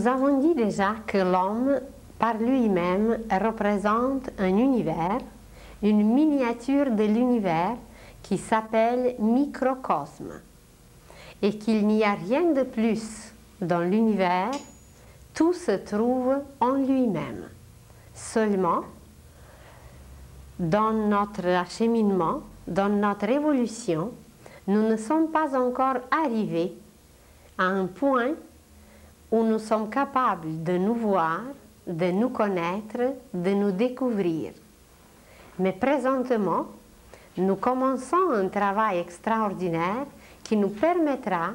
Nous avons dit déjà que l'homme, par lui-même, représente un univers, une miniature de l'univers qui s'appelle microcosme, et qu'il n'y a rien de plus dans l'univers, tout se trouve en lui-même. Seulement, dans notre acheminement, dans notre évolution, nous ne sommes pas encore arrivés à un point où nous sommes capables de nous voir, de nous connaître, de nous découvrir. Mais présentement, nous commençons un travail extraordinaire qui nous permettra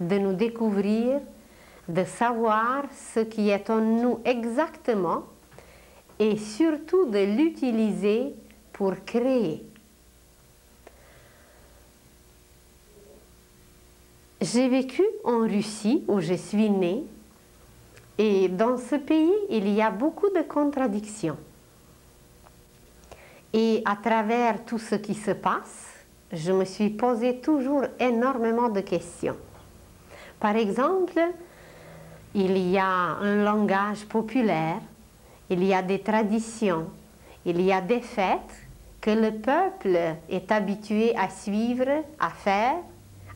de nous découvrir, de savoir ce qui est en nous exactement et surtout de l'utiliser pour créer. J'ai vécu en Russie où je suis née et dans ce pays il y a beaucoup de contradictions. Et à travers tout ce qui se passe, je me suis posé toujours énormément de questions. Par exemple, il y a un langage populaire, il y a des traditions, il y a des fêtes que le peuple est habitué à suivre, à faire,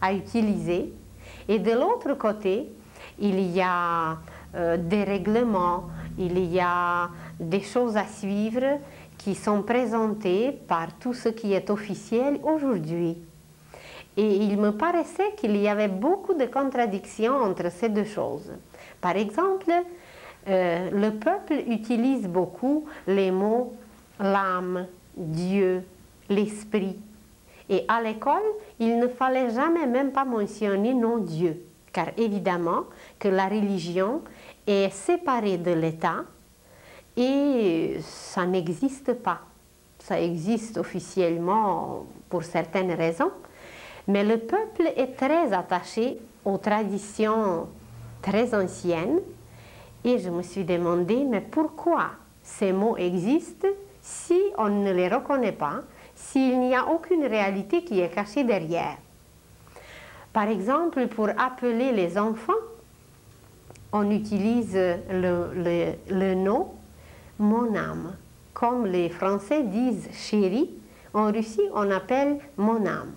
à utiliser. Et de l'autre côté, il y a euh, des règlements, il y a des choses à suivre qui sont présentées par tout ce qui est officiel aujourd'hui. Et il me paraissait qu'il y avait beaucoup de contradictions entre ces deux choses. Par exemple, euh, le peuple utilise beaucoup les mots l'âme, Dieu, l'esprit. Et à l'école, il ne fallait jamais même pas mentionner non Dieu, car évidemment que la religion est séparée de l'État et ça n'existe pas. Ça existe officiellement pour certaines raisons, mais le peuple est très attaché aux traditions très anciennes et je me suis demandé, mais pourquoi ces mots existent si on ne les reconnaît pas, s'il n'y a aucune réalité qui est cachée derrière Par exemple, pour appeler les enfants, on utilise le, nom mon âme. Comme les Français disent chérie, en Russie on appelle mon âme.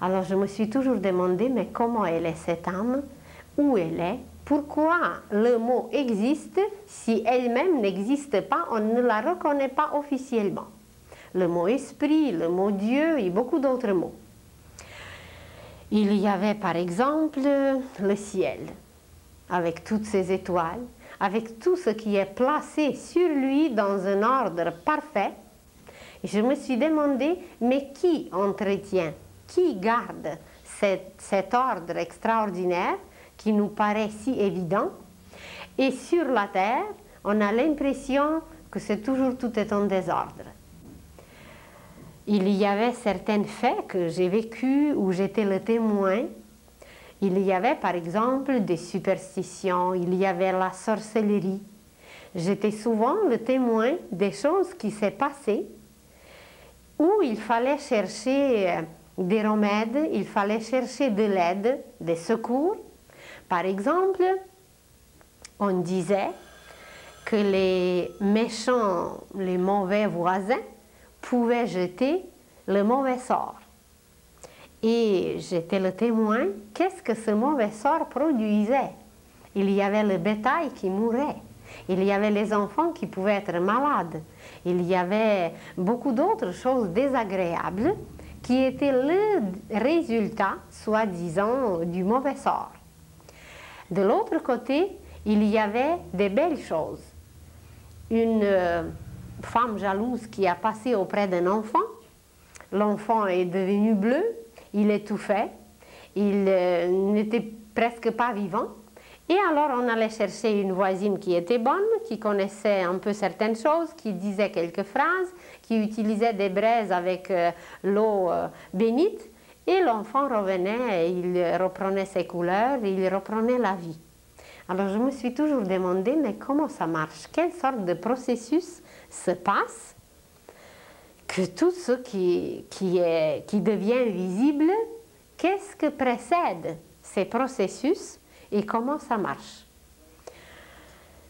Alors je me suis toujours demandé, mais comment elle est cette âme? Où elle est? Pourquoi le mot existe si elle-même n'existe pas? On ne la reconnaît pas officiellement. Le mot esprit, le mot Dieu et beaucoup d'autres mots. Il y avait par exemple le ciel, avec toutes ses étoiles, avec tout ce qui est placé sur lui dans un ordre parfait, je me suis demandé, mais qui entretient, qui garde cet, ordre extraordinaire qui nous paraît si évident? Et sur la terre, on a l'impression que c'est toujours tout est en désordre. Il y avait certains faits que j'ai vécus où j'étais le témoin il y avait par exemple des superstitions, il y avait la sorcellerie. J'étais souvent le témoin des choses qui s'est passées où il fallait chercher euh, des remèdes, il fallait chercher de l'aide, des secours. Par exemple, on disait que les méchants, les mauvais voisins pouvaient jeter le mauvais sort. Et j'étais le témoin, qu'est-ce que ce mauvais sort produisait? Il y avait le bétail qui mourait, il y avait les enfants qui pouvaient être malades, il y avait beaucoup d'autres choses désagréables qui étaient le résultat, soi-disant, du mauvais sort. De l'autre côté, il y avait des belles choses. Une euh, femme jalouse qui a passé auprès d'un enfant, l'enfant est devenu bleu, il étouffait, il euh, n'était presque pas vivant. Et alors on allait chercher une voisine qui était bonne, qui connaissait un peu certaines choses, qui disait quelques phrases, qui utilisait des braises avec euh, l'eau euh, bénite. Et l'enfant revenait, il reprenait ses couleurs, il reprenait la vie. Alors je me suis toujours demandé, mais comment ça marche? Quelle sorte de processus se passe que tout ce qui, qui, est, qui devient visible, qu'est-ce que précède ces processus et comment ça marche?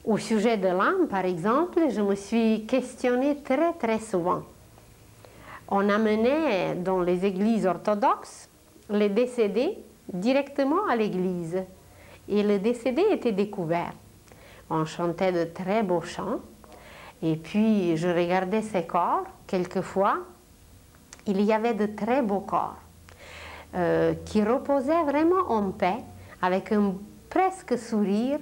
Au sujet de l'âme, par exemple, je me suis questionnée très très souvent. On amenait dans les églises orthodoxes les décédés directement à l'église et le décédé était découvert. On chantait de très beaux chants et puis je regardais ces corps, quelquefois, il y avait de très beaux corps euh, qui reposaient vraiment en paix avec un presque sourire.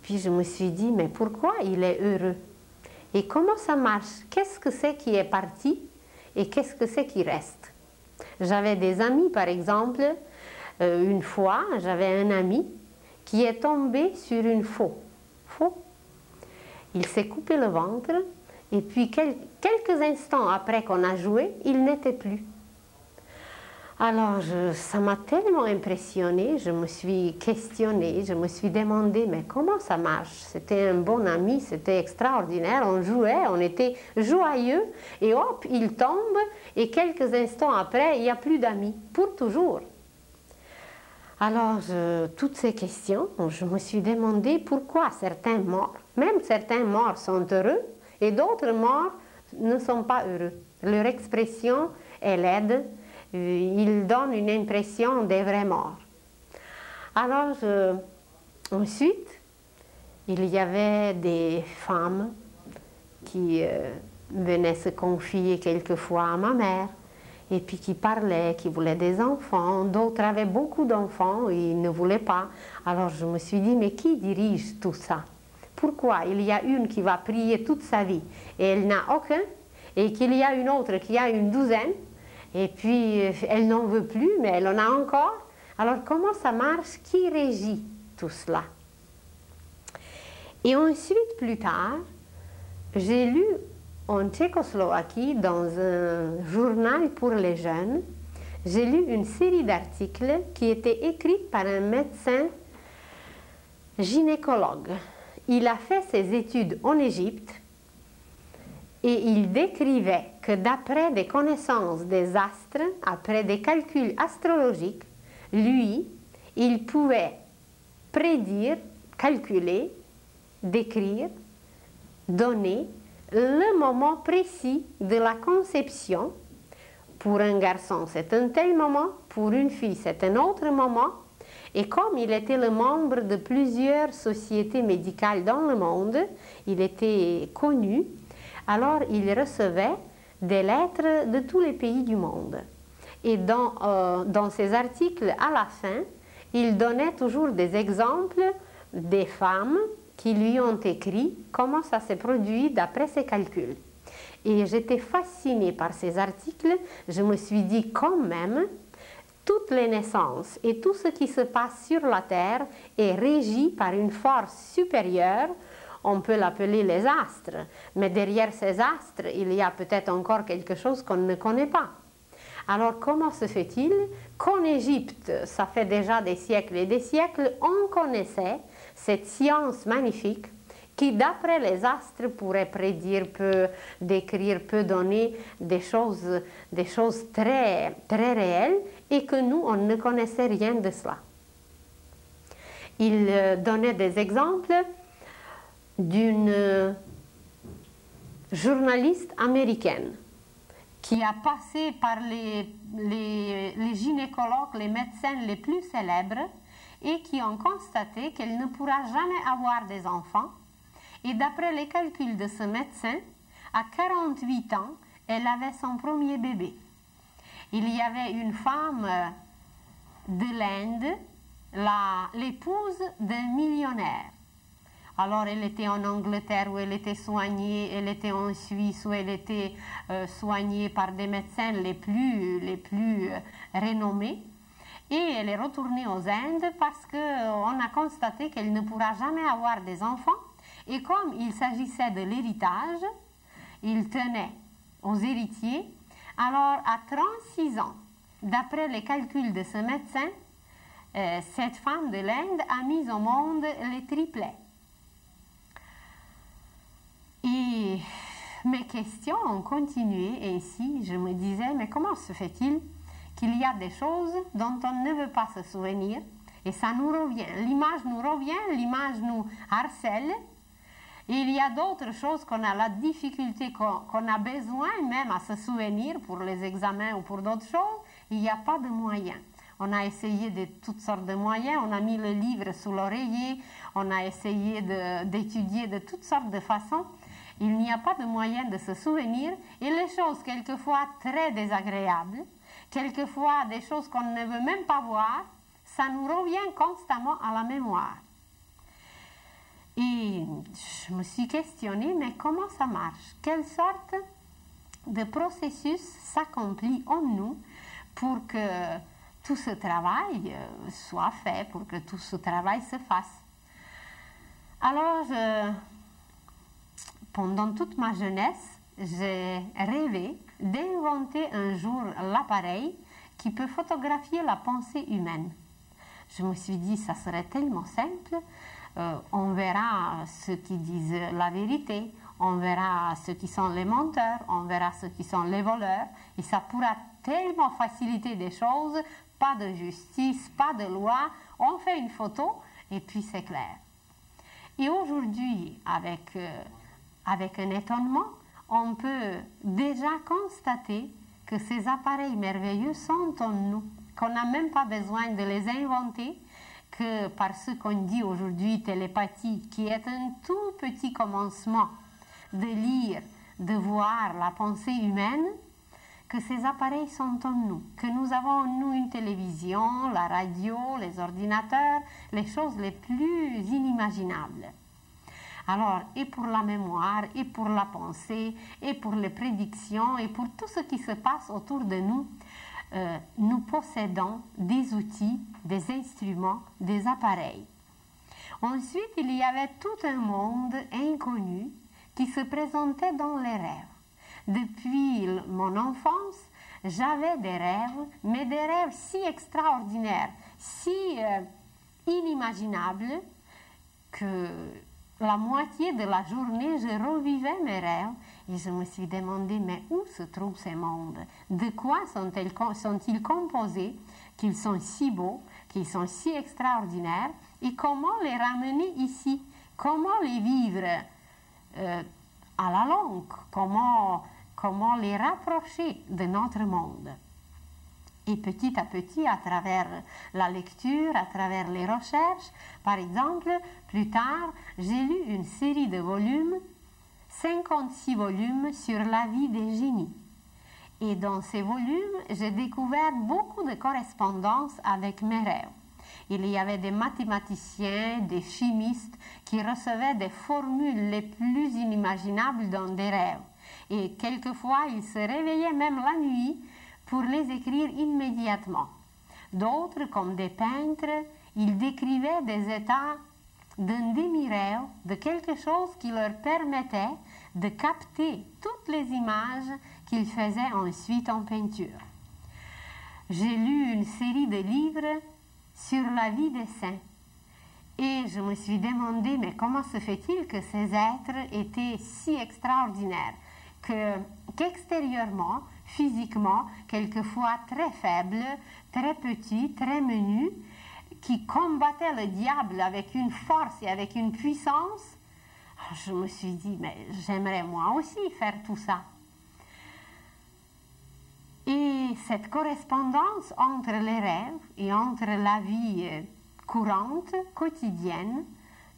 Puis je me suis dit, mais pourquoi il est heureux? Et comment ça marche? Qu'est-ce que c'est qui est parti et qu'est-ce que c'est qui reste? J'avais des amis, par exemple, euh, une fois, j'avais un ami qui est tombé sur une. Faux. Il s'est coupé le ventre et puis quelques instants après qu'on a joué, il n'était plus. Alors, ça m'a tellement impressionnée, je me suis questionnée, je me suis demandé, mais comment ça marche? C'était un bon ami, c'était extraordinaire, on jouait, on était joyeux, et hop, il tombe, et quelques instants après, il n'y a plus d'amis, pour toujours. Alors, toutes ces questions, je me suis demandé pourquoi certains morts, même certains morts sont heureux, et d'autres morts ne sont pas heureux. Leur expression est laide, euh, il donne une impression des vrais morts. Alors, ensuite, il y avait des femmes qui euh, venaient se confier quelquefois à ma mère, et puis qui parlaient, qui voulaient des enfants. D'autres avaient beaucoup d'enfants et ils ne voulaient pas. Alors je me suis dit, mais qui dirige tout ça? Pourquoi? Il y a une qui va prier toute sa vie et elle n'a aucun, et qu'il y a une autre qui a une douzaine et puis, elle n'en veut plus, mais elle en a encore. Alors, comment ça marche? Qui régit tout cela? Et ensuite, plus tard, j'ai lu en Tchécoslovaquie, dans un journal pour les jeunes, j'ai lu une série d'articles qui étaient écrits par un médecin gynécologue. Il a fait ses études en Égypte et il décrivait que d'après des connaissances des astres, après des calculs astrologiques, lui, il pouvait prédire, calculer, décrire, donner le moment précis de la conception. Pour un garçon, c'est un tel moment, pour une fille, c'est un autre moment. Et comme il était le membre de plusieurs sociétés médicales dans le monde, il était connu, alors il recevait des lettres de tous les pays du monde. Et dans, euh, dans ces articles, à la fin, il donnait toujours des exemples des femmes qui lui ont écrit comment ça s'est produit d'après ses calculs. Et j'étais fascinée par ces articles. Je me suis dit quand même, toutes les naissances et tout ce qui se passe sur la Terre est régi par une force supérieure on peut l'appeler les astres, mais derrière ces astres, il y a peut-être encore quelque chose qu'on ne connaît pas. Alors comment se fait-il qu'en Égypte, ça fait déjà des siècles et des siècles, on connaissait cette science magnifique qui, d'après les astres, pourrait prédire, peut décrire, peut donner des choses, des choses très, très réelles et que nous, on ne connaissait rien de cela. Il euh, donnait des exemples d'une journaliste américaine qui a passé par les, les, gynécologues, les médecins les plus célèbres et qui ont constaté qu'elle ne pourra jamais avoir des enfants. Et d'après les calculs de ce médecin, à 48 ans, elle avait son premier bébé. Il y avait une femme euh, de l'Inde, l'épouse d'un millionnaire. Alors elle était en Angleterre où elle était soignée, elle était en Suisse où elle était euh, soignée par des médecins les plus, les plus euh, renommés. Et elle est retournée aux Indes parce qu'on euh, a constaté qu'elle ne pourra jamais avoir des enfants. Et comme il s'agissait de l'héritage, il tenait aux héritiers. Alors à 36 ans, d'après les calculs de ce médecin, cette femme de l'Inde a mis au monde les triplets. Et mes questions ont continué ici je me disais, mais comment se fait-il qu'il y a des choses dont on ne veut pas se souvenir et ça nous revient, l'image nous revient, l'image nous harcèle il y a d'autres choses qu'on a la difficulté, qu'on a besoin même à se souvenir pour les examens ou pour d'autres choses. Il n'y a pas de moyens. On a essayé de toutes sortes de moyens, on a mis le livre sous l'oreiller, on a essayé d'étudier de, de toutes sortes de façons. Il n'y a pas de moyen de se souvenir et les choses quelquefois très désagréables, quelquefois des choses qu'on ne veut même pas voir, ça nous revient constamment à la mémoire. Et je me suis questionnée, mais comment ça marche? Quelle sorte de processus s'accomplit en nous pour que tout ce travail euh, soit fait, pour que tout ce travail se fasse? Alors, pendant toute ma jeunesse, j'ai rêvé d'inventer un jour l'appareil qui peut photographier la pensée humaine. Je me suis dit, ça serait tellement simple, euh, on verra ceux qui disent la vérité, on verra ceux qui sont les menteurs, on verra ceux qui sont les voleurs, et ça pourra tellement faciliter des choses, pas de justice, pas de loi, on fait une photo et puis c'est clair. Et aujourd'hui, avec, euh, avec un étonnement, on peut déjà constater que ces appareils merveilleux sont en nous, qu'on n'a même pas besoin de les inventer, que par ce qu'on dit aujourd'hui télépathie, qui est un tout petit commencement de lire, de voir la pensée humaine, que ces appareils sont en nous, que nous avons en nous une télévision, la radio, les ordinateurs, les choses les plus inimaginables. Alors, et pour la mémoire, et pour la pensée, et pour les prédictions, et pour tout ce qui se passe autour de nous, euh, nous possédons des outils, des instruments, des appareils. Ensuite, il y avait tout un monde inconnu qui se présentait dans les rêves. Depuis mon enfance, j'avais des rêves, mais des rêves si extraordinaires, si euh, inimaginables, que la moitié de la journée, je revivais mes rêves et je me suis demandé, mais où se trouvent ces mondes? De quoi sont-ils composés? Qu'ils sont si beaux, qu'ils sont si extraordinaires Et comment les ramener ici? Comment les vivre euh, à la longue? Comment, comment les rapprocher de notre monde? Et petit à petit, à travers la lecture, à travers les recherches, par exemple, plus tard, j'ai lu une série de volumes 56 volumes sur la vie des génies. Et dans ces volumes, j'ai découvert beaucoup de correspondances avec mes rêves. Il y avait des mathématiciens, des chimistes qui recevaient des formules les plus inimaginables dans des rêves. Et quelquefois, ils se réveillaient même la nuit pour les écrire immédiatement. D'autres, comme des peintres, ils décrivaient des états d'un demi-rêve, de quelque chose qui leur permettait de capter toutes les images qu'ils faisaient ensuite en peinture. J'ai lu une série de livres sur la vie des saints et je me suis demandé, mais comment se fait-il que ces êtres étaient si extraordinaires que, qu'extérieurement, physiquement, quelquefois très faibles, très petits, très menus, qui combattait le diable avec une force et avec une puissance, je me suis dit, mais j'aimerais moi aussi faire tout ça. Et cette correspondance entre les rêves et entre la vie euh, courante, quotidienne,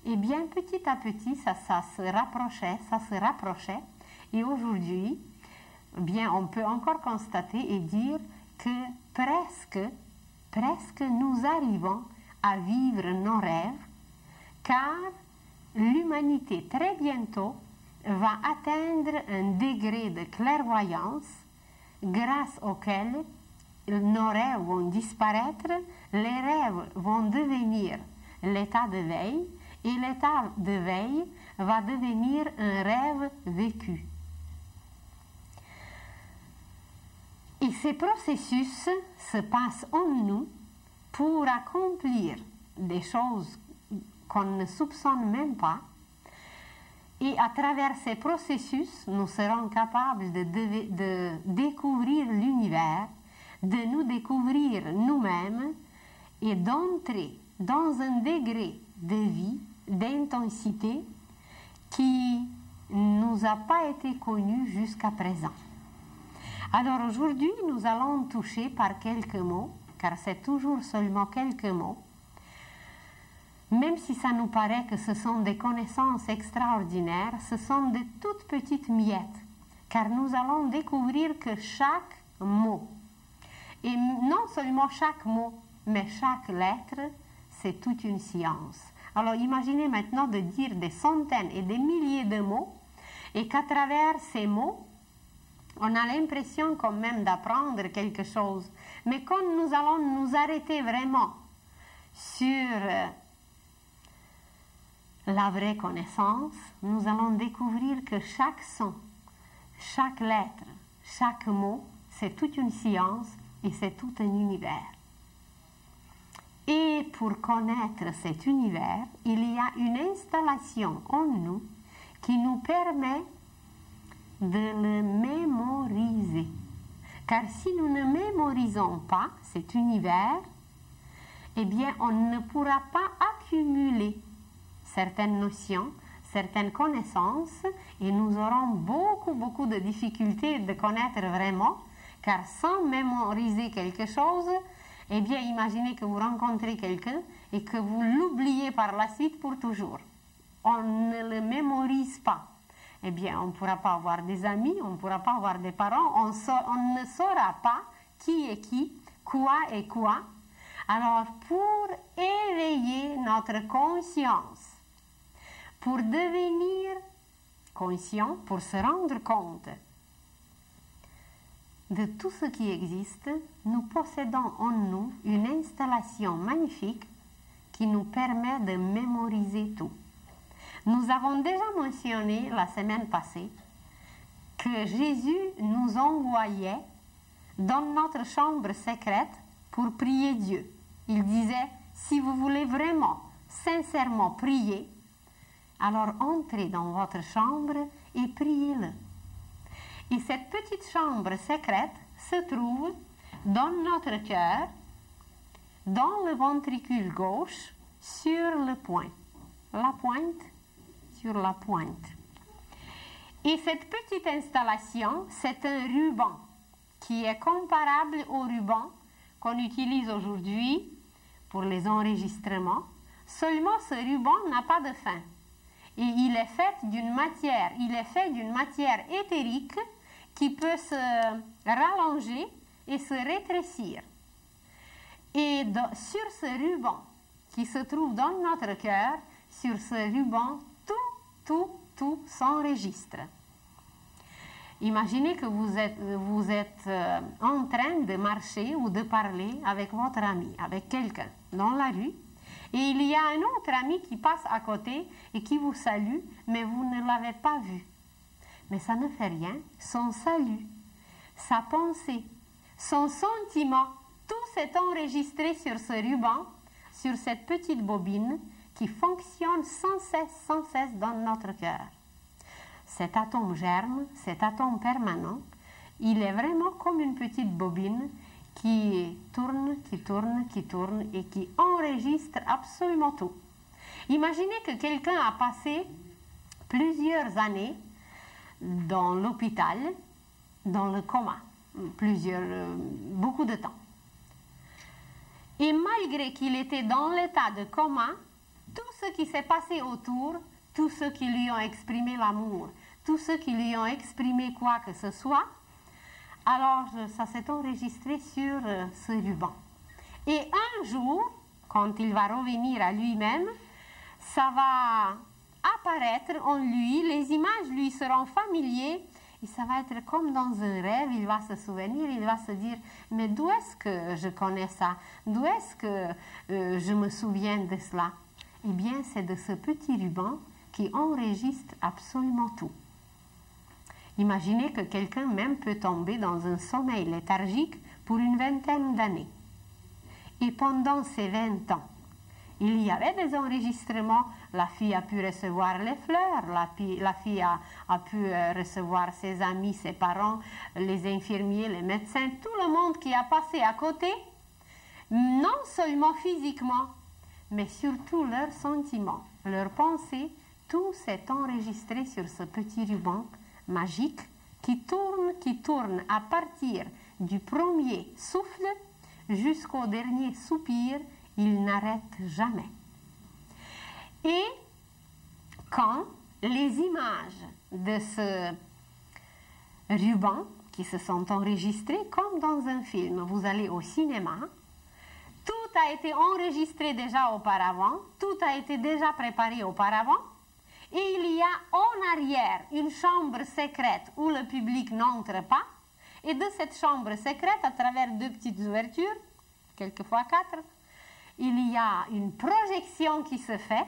eh bien, petit à petit, ça, ça se rapprochait, ça se rapprochait. Et aujourd'hui, eh bien, on peut encore constater et dire que presque, presque nous arrivons à vivre nos rêves, car l'humanité très bientôt va atteindre un degré de clairvoyance grâce auquel nos rêves vont disparaître, les rêves vont devenir l'état de veille et l'état de veille va devenir un rêve vécu. Et ces processus se passent en nous pour accomplir des choses qu'on ne soupçonne même pas. Et à travers ces processus, nous serons capables de, découvrir l'univers, de nous découvrir nous-mêmes et d'entrer dans un degré de vie, d'intensité qui nous a pas été connu jusqu'à présent. Alors aujourd'hui, nous allons toucher par quelques mots, car c'est toujours seulement quelques mots, même si ça nous paraît que ce sont des connaissances extraordinaires, ce sont de toutes petites miettes, car nous allons découvrir que chaque mot, et non seulement chaque mot, mais chaque lettre, c'est toute une science. Alors imaginez maintenant de dire des centaines et des milliers de mots, et qu'à travers ces mots, on a l'impression quand même d'apprendre quelque chose. Mais quand nous allons nous arrêter vraiment sur euh, la vraie connaissance, nous allons découvrir que chaque son, chaque lettre, chaque mot, c'est toute une science et c'est tout un univers. Et pour connaître cet univers, il y a une installation en nous qui nous permet de le mémoriser. Car si nous ne mémorisons pas cet univers, eh bien, on ne pourra pas accumuler certaines notions, certaines connaissances, et nous aurons beaucoup, beaucoup de difficultés de connaître vraiment, car sans mémoriser quelque chose, eh bien, imaginez que vous rencontrez quelqu'un et que vous l'oubliez par la suite pour toujours. On ne le mémorise pas. Eh bien, on ne pourra pas avoir des amis, on ne pourra pas avoir des parents, on, ne saura pas qui est qui, quoi est quoi. Alors, pour éveiller notre conscience, pour devenir conscient, pour se rendre compte de tout ce qui existe, nous possédons en nous une installation magnifique qui nous permet de mémoriser tout. Nous avons déjà mentionné la semaine passée que Jésus nous envoyait dans notre chambre secrète pour prier Dieu. Il disait, si vous voulez vraiment, sincèrement prier, alors entrez dans votre chambre et priez-le. Et cette petite chambre secrète se trouve dans notre cœur, dans le ventricule gauche, sur le point. La pointe sur la pointe. Et cette petite installation, c'est un ruban qui est comparable au ruban qu'on utilise aujourd'hui pour les enregistrements. Seulement ce ruban n'a pas de fin. Et il est fait d'une matière, il est fait d'une matière éthérique qui peut se rallonger et se rétrécir. Et sur ce ruban qui se trouve dans notre cœur, sur ce ruban, tout, tout, s'enregistre. Imaginez que vous êtes, vous êtes euh, en train de marcher ou de parler avec votre ami, avec quelqu'un dans la rue, et il y a un autre ami qui passe à côté et qui vous salue, mais vous ne l'avez pas vu. Mais ça ne fait rien. Son salut, sa pensée, son sentiment, tout s'est enregistré sur ce ruban, sur cette petite bobine qui fonctionne sans cesse, sans cesse dans notre cœur. Cet atome germe, cet atome permanent, il est vraiment comme une petite bobine qui tourne, qui tourne, qui tourne et qui enregistre absolument tout. Imaginez que quelqu'un a passé plusieurs années dans l'hôpital, dans le coma, plusieurs, euh, beaucoup de temps. Et malgré qu'il était dans l'état de coma, tout ce qui s'est passé autour, tous ceux qui lui ont exprimé l'amour, tous ceux qui lui ont exprimé quoi que ce soit, alors ça s'est enregistré sur euh, ce ruban. Et un jour, quand il va revenir à lui-même, ça va apparaître en lui, les images lui seront familières et ça va être comme dans un rêve, il va se souvenir, il va se dire, mais d'où est-ce que je connais ça? D'où est-ce que euh, je me souviens de cela? Eh bien, c'est de ce petit ruban qui enregistre absolument tout. Imaginez que quelqu'un même peut tomber dans un sommeil léthargique pour une vingtaine d'années. Et pendant ces 20 ans, il y avait des enregistrements. La fille a pu recevoir les fleurs, la, fille, a, a, pu euh, recevoir ses amis, ses parents, les infirmiers, les médecins, tout le monde qui a passé à côté, non seulement physiquement, mais surtout leurs sentiments, leurs pensées, tout s'est enregistré sur ce petit ruban magique qui tourne, qui tourne à partir du premier souffle jusqu'au dernier soupir, il n'arrête jamais. Et quand les images de ce ruban qui se sont enregistrées comme dans un film, vous allez au cinéma, tout a été enregistré déjà auparavant, tout a été déjà préparé auparavant, et il y a en arrière une chambre secrète où le public n'entre pas. Et de cette chambre secrète, à travers deux petites ouvertures, quelquefois quatre, il y a une projection qui se fait.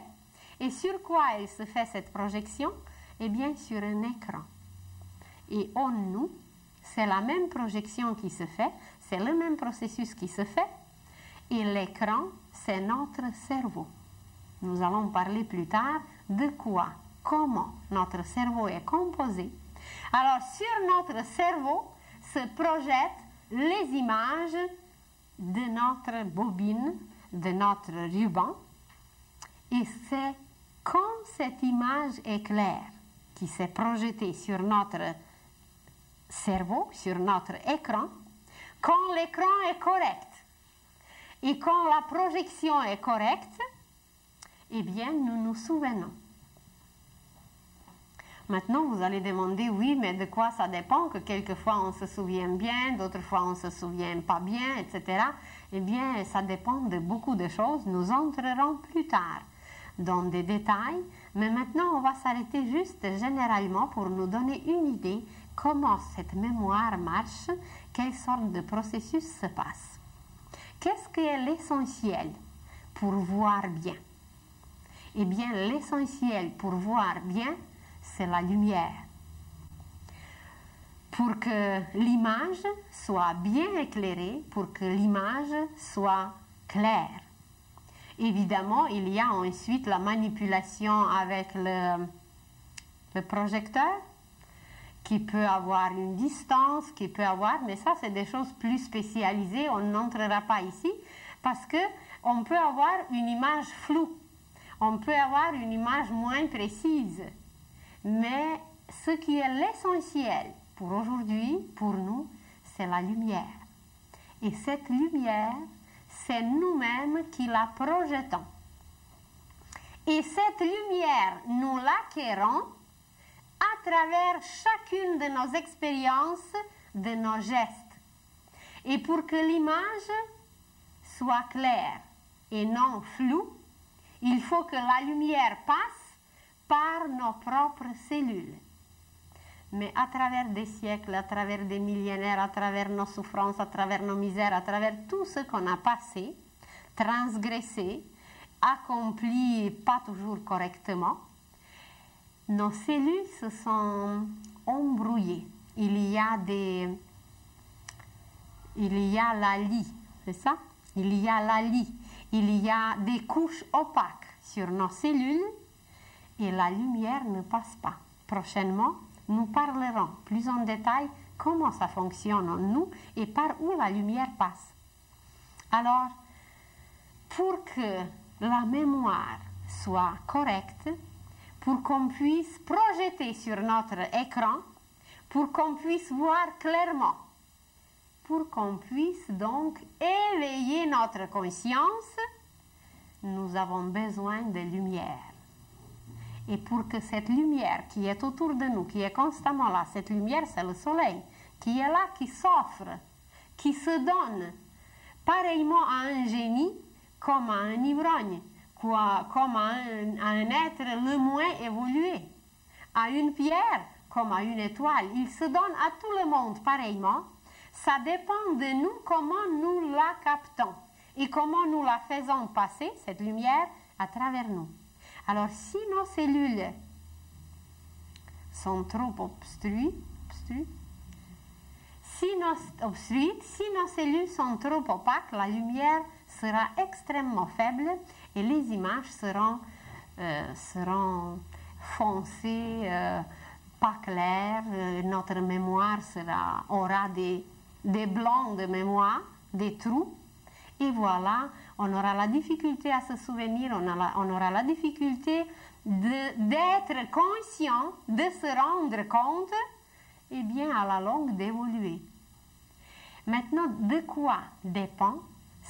Et sur quoi elle se fait cette projection? Eh bien, sur un écran. Et en nous, c'est la même projection qui se fait, c'est le même processus qui se fait. Et l'écran, c'est notre cerveau. Nous allons parler plus tard de quoi, comment notre cerveau est composé. Alors sur notre cerveau se projettent les images de notre bobine, de notre ruban, et c'est quand cette image est claire, qui s'est projetée sur notre cerveau, sur notre écran, quand l'écran est correct et quand la projection est correcte, eh bien, nous nous souvenons. Maintenant, vous allez demander, oui, mais de quoi ça dépend Que quelquefois on se souvient bien, d'autres fois on se souvient pas bien, etc. Eh bien, ça dépend de beaucoup de choses. Nous entrerons plus tard dans des détails, mais maintenant on va s'arrêter juste généralement pour nous donner une idée comment cette mémoire marche, quelle sorte de processus se passe. Qu'est-ce qui est l'essentiel pour voir bien? Eh bien, l'essentiel pour voir bien, c'est la lumière. Pour que l'image soit bien éclairée, pour que l'image soit claire. Évidemment, il y a ensuite la manipulation avec le, le projecteur qui peut avoir une distance, qui peut avoir, mais ça c'est des choses plus spécialisées, on n'entrera pas ici, parce que on peut avoir une image floue on peut avoir une image moins précise. Mais ce qui est l'essentiel pour aujourd'hui, pour nous, c'est la lumière. Et cette lumière, c'est nous-mêmes qui la projetons. Et cette lumière, nous l'acquérons à travers chacune de nos expériences, de nos gestes. Et pour que l'image soit claire et non floue, il faut que la lumière passe par nos propres cellules. Mais à travers des siècles, à travers des millénaires, à travers nos souffrances, à travers nos misères, à travers tout ce qu'on a passé, transgressé, accompli pas toujours correctement, nos cellules se sont embrouillées. Il y a des... Il y a la lie, c'est ça? Il y a la lie il y a des couches opaques sur nos cellules et la lumière ne passe pas. Prochainement, nous parlerons plus en détail comment ça fonctionne en nous et par où la lumière passe. Alors, pour que la mémoire soit correcte, pour qu'on puisse projeter sur notre écran, pour qu'on puisse voir clairement pour qu'on puisse donc éveiller notre conscience, nous avons besoin de lumière. Et pour que cette lumière qui est autour de nous, qui est constamment là, cette lumière, c'est le soleil, qui est là, qui s'offre, qui se donne, pareillement à un génie comme à un ivrogne, comme à un, être le moins évolué, à une pierre comme à une étoile. Il se donne à tout le monde pareillement ça dépend de nous comment nous la captons et comment nous la faisons passer, cette lumière, à travers nous. Alors, si nos cellules sont trop obstruées, si, nos, si nos cellules sont trop opaques, la lumière sera extrêmement faible et les images seront, euh, seront foncées, euh, pas claires, euh, notre mémoire aura des des blancs de mémoire, des trous, et voilà, on aura la difficulté à se souvenir, on, aura la difficulté d'être conscient, de se rendre compte, et bien à la longue d'évoluer. Maintenant, de quoi dépend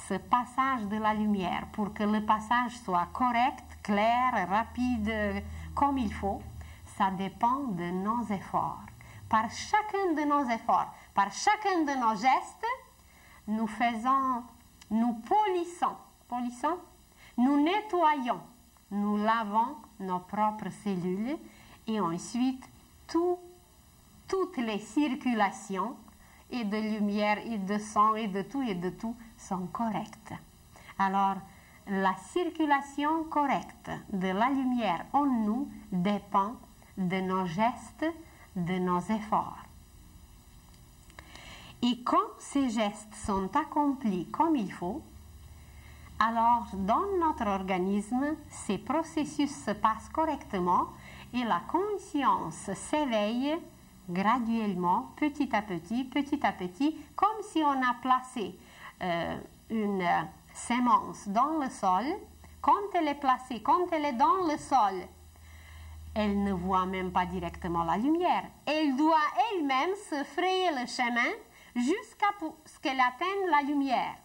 ce passage de la lumière pour que le passage soit correct, clair, rapide, comme il faut Ça dépend de nos efforts. Par chacun de nos efforts, par chacun de nos gestes, nous faisons, nous polissons, polissons, nous nettoyons, nous lavons nos propres cellules et ensuite toutes les circulations et de lumière et de sang et de tout et de tout sont correctes. Alors, la circulation correcte de la lumière en nous dépend de nos gestes, de nos efforts. Et quand ces gestes sont accomplis comme il faut, alors dans notre organisme, ces processus se passent correctement et la conscience s'éveille graduellement, petit à petit, petit à petit, comme si on a placé une sémence dans le sol. Quand elle est placée, quand elle est dans le sol, elle ne voit même pas directement la lumière. Elle doit elle-même se frayer le chemin jusqu'à ce qu'elle atteigne la lumière.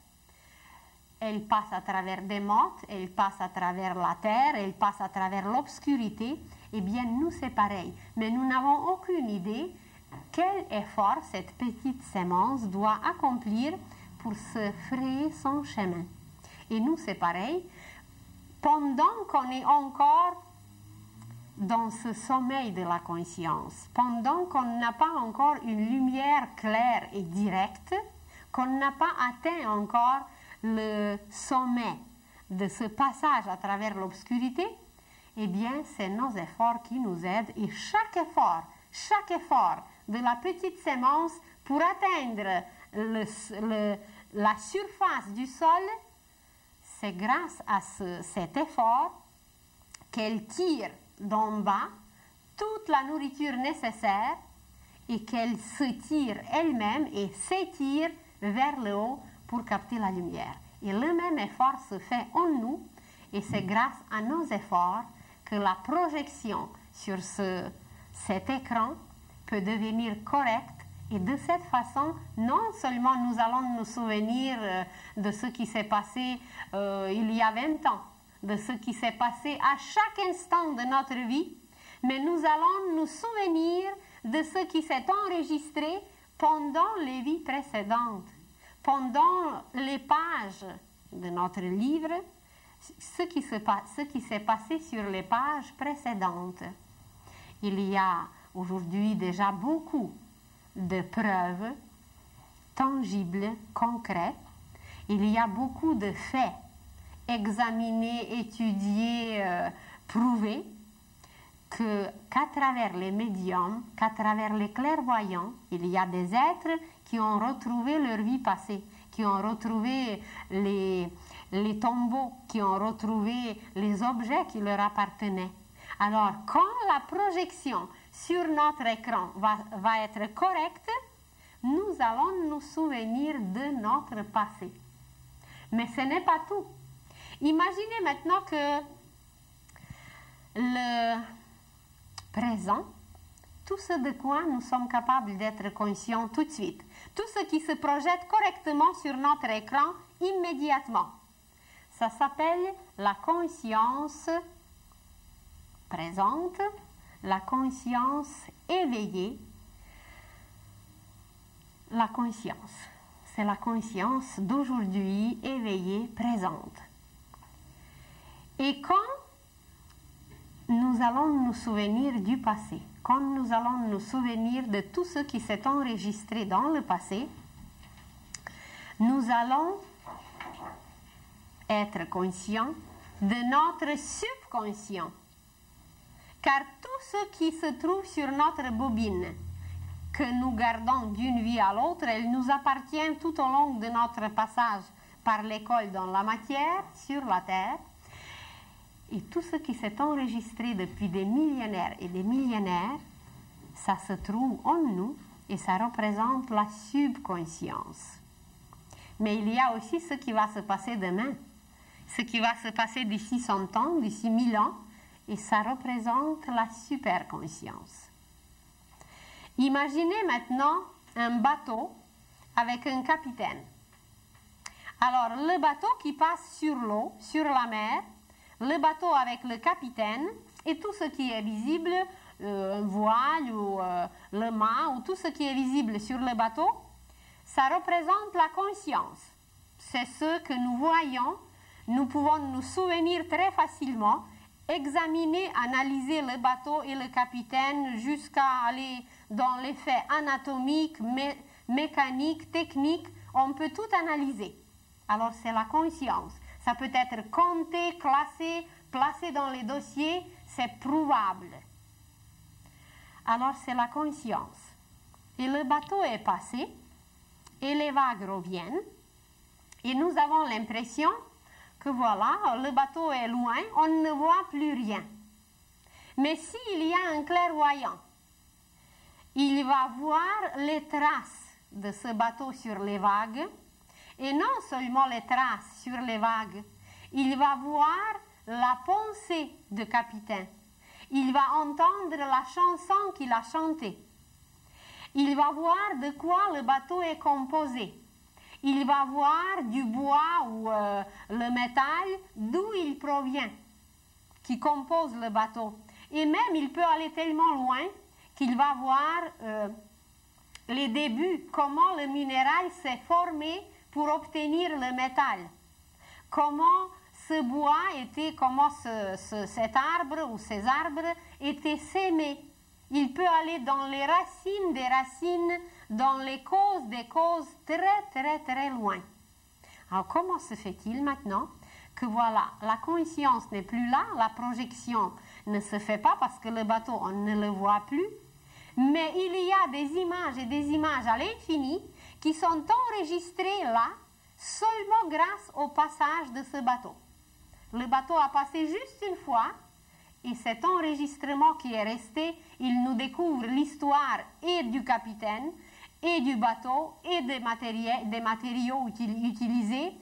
Elle passe à travers des mottes, elle passe à travers la terre, elle passe à travers l'obscurité. Eh bien, nous, c'est pareil. Mais nous n'avons aucune idée quel effort cette petite sémence doit accomplir pour se frayer son chemin. Et nous, c'est pareil. Pendant qu'on est encore dans ce sommeil de la conscience, pendant qu'on n'a pas encore une lumière claire et directe, qu'on n'a pas atteint encore le sommet de ce passage à travers l'obscurité, eh bien, c'est nos efforts qui nous aident et chaque effort, chaque effort de la petite sémence pour atteindre la surface du sol, c'est grâce à cet effort qu'elle tire d'en bas toute la nourriture nécessaire et qu'elle se tire elle-même et s'étire vers le haut pour capter la lumière. Et le même effort se fait en nous et c'est grâce à nos efforts que la projection sur ce, cet écran peut devenir correcte et de cette façon, non seulement nous allons nous souvenir euh, de ce qui s'est passé euh, il y a 20 ans, de ce qui s'est passé à chaque instant de notre vie, mais nous allons nous souvenir de ce qui s'est enregistré pendant les vies précédentes, pendant les pages de notre livre, ce qui s'est passé sur les pages précédentes. Il y a aujourd'hui déjà beaucoup de preuves tangibles, concrètes. Il y a beaucoup de faits examinés, étudiés, euh, prouvés que qu'à travers les médiums, qu'à travers les clairvoyants, il y a des êtres qui ont retrouvé leur vie passée, qui ont retrouvé les, les tombeaux, qui ont retrouvé les objets qui leur appartenaient. Alors, quand la projection sur notre écran va, être correcte, nous allons nous souvenir de notre passé. Mais ce n'est pas tout. Imaginez maintenant que le présent, tout ce de quoi nous sommes capables d'être conscients tout de suite, tout ce qui se projette correctement sur notre écran immédiatement, ça s'appelle la conscience présente, la conscience éveillée, la conscience. C'est la conscience d'aujourd'hui éveillée, présente. Et quand nous allons nous souvenir du passé, quand nous allons nous souvenir de tout ce qui s'est enregistré dans le passé, nous allons être conscients de notre subconscient car tout ce qui se trouve sur notre bobine, que nous gardons d'une vie à l'autre, elle nous appartient tout au long de notre passage par l'école dans la matière, sur la terre. Et tout ce qui s'est enregistré depuis des millénaires et des millénaires, ça se trouve en nous et ça représente la subconscience. Mais il y a aussi ce qui va se passer demain, ce qui va se passer d'ici 100 ans, d'ici 1000 ans, et ça représente la superconscience. Imaginez maintenant un bateau avec un capitaine. Alors, le bateau qui passe sur l'eau, sur la mer, le bateau avec le capitaine et tout ce qui est visible, euh, un voile ou euh, le mât ou tout ce qui est visible sur le bateau, ça représente la conscience. C'est ce que nous voyons, nous pouvons nous souvenir très facilement, examiner, analyser le bateau et le capitaine jusqu'à aller dans les faits anatomiques, mécaniques, techniques, on peut tout analyser. Alors c'est la conscience. Ça peut être compté, classé, placé dans les dossiers, c'est prouvable. Alors c'est la conscience. Et le bateau est passé, et les vagues reviennent, et nous avons l'impression que voilà, le bateau est loin, on ne voit plus rien. Mais s'il y a un clairvoyant, il va voir les traces de ce bateau sur les vagues, et non seulement les traces sur les vagues, il va voir la pensée du capitaine. Il va entendre la chanson qu'il a chantée. Il va voir de quoi le bateau est composé. Il va voir du bois ou euh, le métal, d'où il provient, qui compose le bateau. Et même, il peut aller tellement loin qu'il va voir euh, les débuts, comment le minéral s'est formé pour obtenir le métal. Comment ce bois était, comment cet arbre ou ces arbres étaient sémés. Il peut aller dans les racines des racines, dans les causes des causes, très très très loin. Alors comment se fait-il maintenant que voilà, la conscience n'est plus là, la projection ne se fait pas parce que le bateau, on ne le voit plus, mais il y a des images et des images à l'infini qui sont enregistrées là seulement grâce au passage de ce bateau. Le bateau a passé juste une fois et cet enregistrement qui est resté, il nous découvre l'histoire et du capitaine et du bateau et des, matériaux, utilisés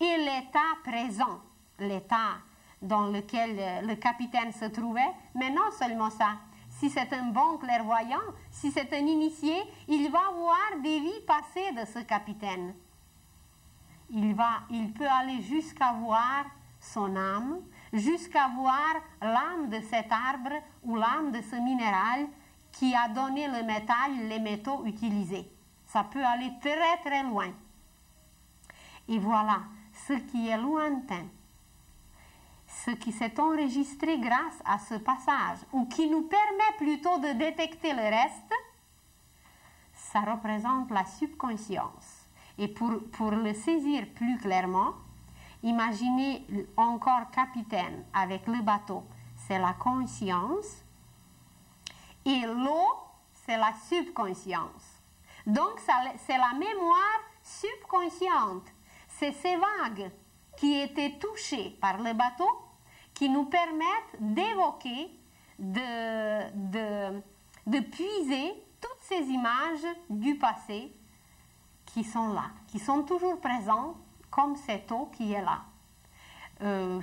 et l'état présent, l'état dans lequel le capitaine se trouvait, mais non seulement ça, si c'est un bon clairvoyant, si c'est un initié, il va voir des vies passées de ce capitaine. Il, va, il peut aller jusqu'à voir son âme, jusqu'à voir l'âme de cet arbre ou l'âme de ce minéral qui a donné le métal, les métaux utilisés. Ça peut aller très très loin. Et voilà, ce qui est lointain ce qui s'est enregistré grâce à ce passage, ou qui nous permet plutôt de détecter le reste, ça représente la subconscience. Et pour, pour le saisir plus clairement, imaginez encore capitaine avec le bateau, c'est la conscience, et l'eau, c'est la subconscience. Donc c'est la mémoire subconsciente. C'est ces vagues qui étaient touchées par le bateau qui nous permettent d'évoquer, de, puiser toutes ces images du passé qui sont là, qui sont toujours présentes comme cette eau qui est là. Euh,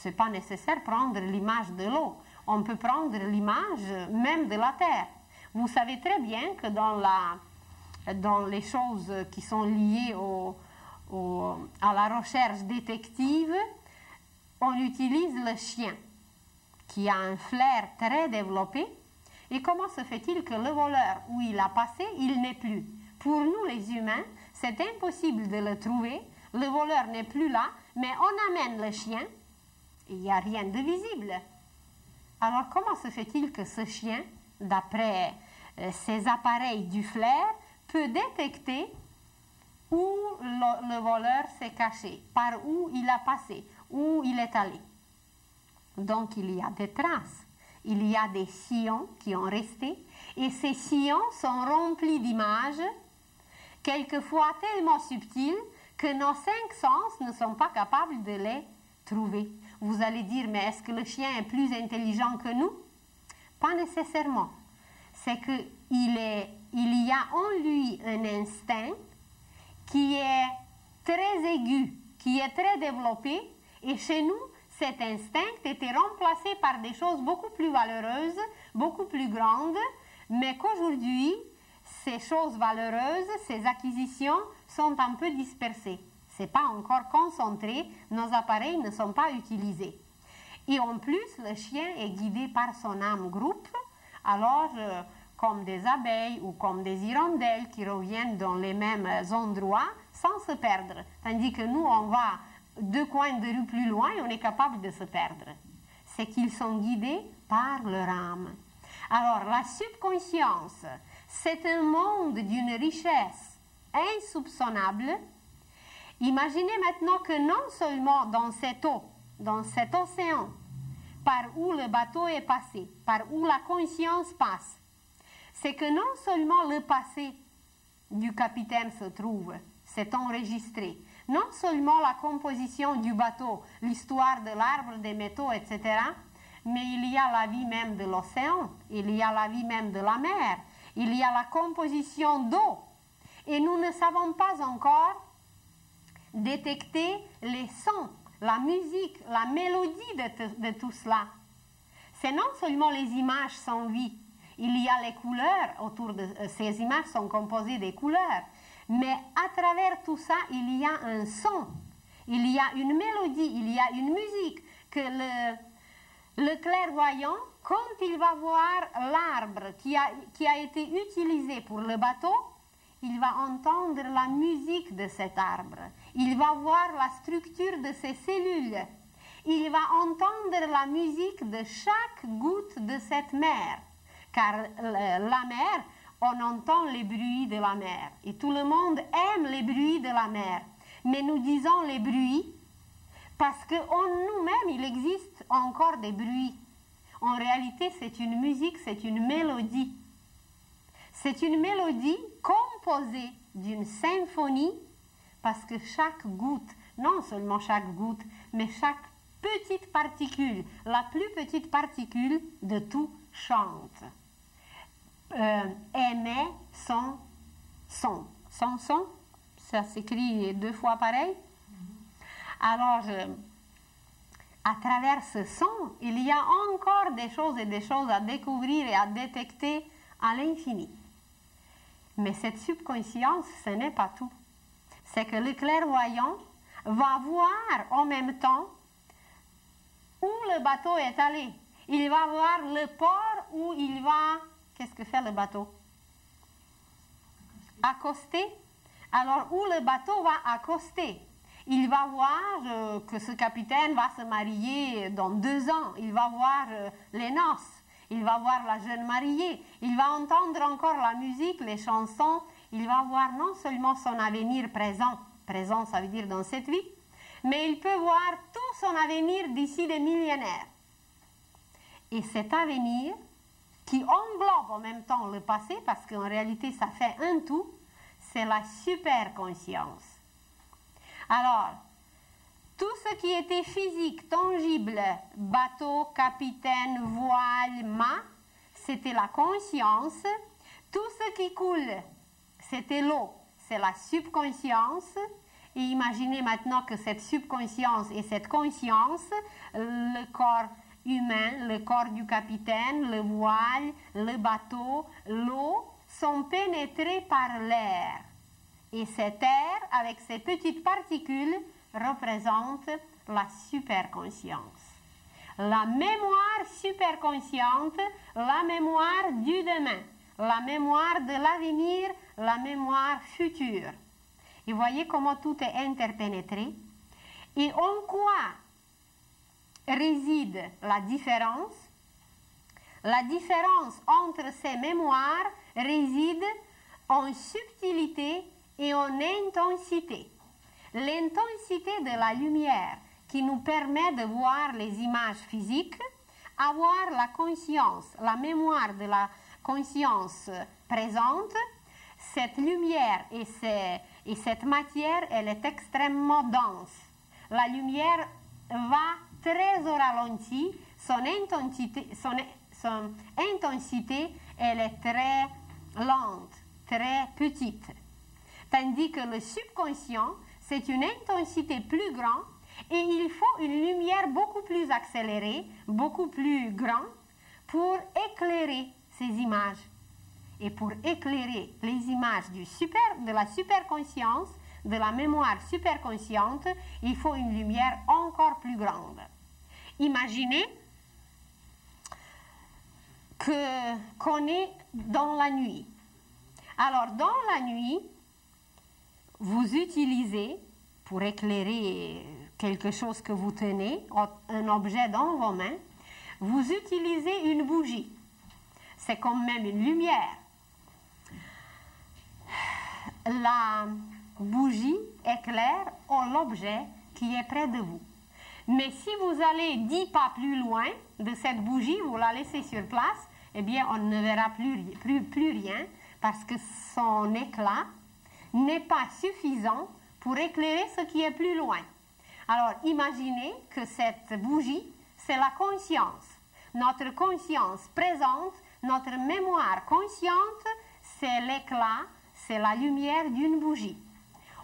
Ce n'est pas nécessaire prendre l'image de l'eau. On peut prendre l'image même de la terre. Vous savez très bien que dans, les choses qui sont liées à la recherche détective, on utilise le chien, qui a un flair très développé. Et comment se fait-il que le voleur, où il a passé, il n'est plus? Pour nous les humains, c'est impossible de le trouver. Le voleur n'est plus là, mais on amène le chien, il n'y a rien de visible. Alors comment se fait-il que ce chien, d'après euh, ses appareils du flair, peut détecter où le voleur s'est caché, par où il a passé, où il est allé? Donc il y a des traces, il y a des sillons qui ont resté, et ces sillons sont remplis d'images, quelquefois tellement subtiles que nos cinq sens ne sont pas capables de les trouver. Vous allez dire, mais est-ce que le chien est plus intelligent que nous? Pas nécessairement. C'est qu'il il y a en lui un instinct qui est très aigu, qui est très développé et chez nous, cet instinct était remplacé par des choses beaucoup plus valeureuses, beaucoup plus grandes, mais qu'aujourd'hui, ces choses valeureuses, ces acquisitions sont un peu dispersées. Ce n'est pas encore concentré, nos appareils ne sont pas utilisés. Et en plus, le chien est guidé par son âme groupe, alors euh, comme des abeilles ou comme des hirondelles qui reviennent dans les mêmes endroits sans se perdre. Tandis que nous, on va deux coins de rue plus loin et on est capable de se perdre. C'est qu'ils sont guidés par leur âme. Alors, la subconscience, c'est un monde d'une richesse insoupçonnable. Imaginez maintenant que non seulement dans cette eau, dans cet océan, par où le bateau est passé, par où la conscience passe, c'est que non seulement le passé du capitaine se trouve, c'est enregistré, non seulement la composition du bateau, l'histoire de l'arbre, des métaux, etc., mais il y a la vie même de l'océan, il y a la vie même de la mer, il y a la composition d'eau. Et nous ne savons pas encore détecter les sons, la musique, la mélodie de, tout cela. C'est non seulement les images sans vie, il y a les couleurs autour de euh, ces images sont composées des couleurs, mais à travers tout ça, il y a un son, il y a une mélodie, il y a une musique que le, le clairvoyant, quand il va voir l'arbre qui a, qui a été utilisé pour le bateau, il va entendre la musique de cet arbre. Il va voir la structure de ses cellules. Il va entendre la musique de chaque goutte de cette mer. Car la mer, on entend les bruits de la mer. Et tout le monde aime les bruits de la mer. Mais nous disons les bruits parce qu'en nous-mêmes, il existe encore des bruits. En réalité, c'est une musique, c'est une mélodie. C'est une mélodie composée d'une symphonie parce que chaque goutte, non seulement chaque goutte, mais chaque petite particule, la plus petite particule de tout chante. Euh, émet son son. Son son, ça s'écrit deux fois pareil. Alors, euh, à travers ce son, il y a encore des choses et des choses à découvrir et à détecter à l'infini. Mais cette subconscience, ce n'est pas tout. C'est que le clairvoyant va voir en même temps où le bateau est allé. Il va voir le port où il va... Qu'est-ce que fait le bateau? Accoster. Alors, où le bateau va accoster? Il va voir euh, que ce capitaine va se marier dans deux ans. Il va voir euh, les noces. Il va voir la jeune mariée. Il va entendre encore la musique, les chansons. Il va voir non seulement son avenir présent, présent ça veut dire dans cette vie, mais il peut voir tout son avenir d'ici des millénaires. Et cet avenir, qui englobe en même temps le passé, parce qu'en réalité ça fait un tout, c'est la super conscience. Alors, tout ce qui était physique, tangible, bateau, capitaine, voile, mât, c'était la conscience. Tout ce qui coule, c'était l'eau, c'est la subconscience. Et imaginez maintenant que cette subconscience et cette conscience, le corps humain, le corps du capitaine, le voile, le bateau, l'eau, sont pénétrés par l'air. Et cet air, avec ces petites particules, représente la superconscience. La mémoire superconsciente, la mémoire du demain, la mémoire de l'avenir, la mémoire future. Et voyez comment tout est interpénétré. Et en quoi réside la différence? La différence entre ces mémoires réside en subtilité et en intensité. L'intensité de la lumière qui nous permet de voir les images physiques, avoir la conscience, la mémoire de la conscience présente, cette lumière et, et cette matière, elle est extrêmement dense. La lumière va très au ralenti, son intensité, son intensité, elle est très lente, très petite. Tandis que le subconscient, c'est une intensité plus grande Et il faut une lumière beaucoup plus accélérée, beaucoup plus grande, pour éclairer ces images. Et pour éclairer les images de la superconscience, de la mémoire superconsciente, il faut une lumière encore plus grande. Imaginez que qu'on est dans la nuit. Alors dans la nuit, vous utilisez pour éclairer quelque chose que vous tenez, un objet dans vos mains, vous utilisez une bougie. C'est quand même une lumière. La bougie éclaire l'objet qui est près de vous. Mais si vous allez dix pas plus loin de cette bougie, vous la laissez sur place, eh bien, on ne verra plus, rien parce que son éclat n'est pas suffisant pour éclairer ce qui est plus loin. Alors, imaginez que cette bougie, c'est la conscience. Notre conscience présente, notre mémoire consciente, c'est l'éclat, c'est la lumière d'une bougie.